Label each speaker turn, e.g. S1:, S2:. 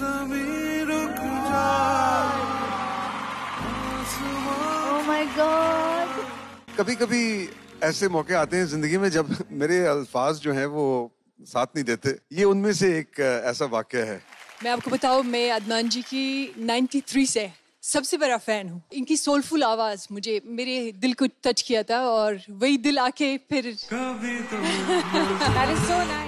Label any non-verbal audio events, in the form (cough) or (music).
S1: Oh
S2: कभी कभी ऐसे मौके आते हैं ज़िंदगी में जब मेरे अल्फाज जो हैं वो साथ नहीं देते। ये उनमें से एक ऐसा वाक्य है।
S3: मैं आपको बताऊँ मैं अदनान जी की 93 से सबसे बड़ा फ़ैन हूँ। इनकी सोलफुल आवाज़ मुझे मेरे दिल को टच किया था और वही दिल आके फिर
S1: कभी तो. (laughs) (laughs)